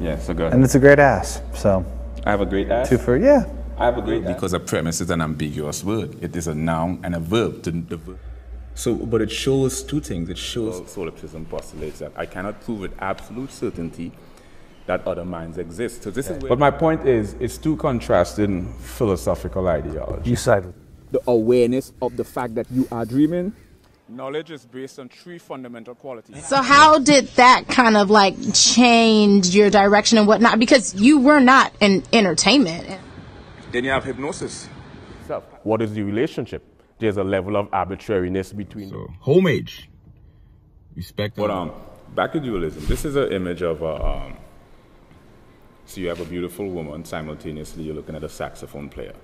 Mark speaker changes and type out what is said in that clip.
Speaker 1: Yeah, so good.
Speaker 2: And it's a great ass. So
Speaker 1: I have a great ass.
Speaker 2: two for yeah.
Speaker 1: I have a great ass.
Speaker 3: Because a premise is an ambiguous word. It is a noun and a verb. To the verb.
Speaker 1: So, but it shows two things. It shows solipsism postulates that I cannot prove with absolute certainty that other minds exist. So this is where
Speaker 4: But my point is, it's two contrasting philosophical ideologies.
Speaker 5: You side with
Speaker 6: the awareness of the fact that you are dreaming.
Speaker 4: Knowledge is based on three fundamental qualities.
Speaker 7: So how did that kind of like change your direction and whatnot? Because you were not in entertainment.
Speaker 1: then you have hypnosis.
Speaker 4: What is the relationship? There's a level of arbitrariness between
Speaker 3: So, homage. Respect.
Speaker 1: But um, back to dualism. This is an image of a. Um, so you have a beautiful woman. Simultaneously, you're looking at a saxophone player.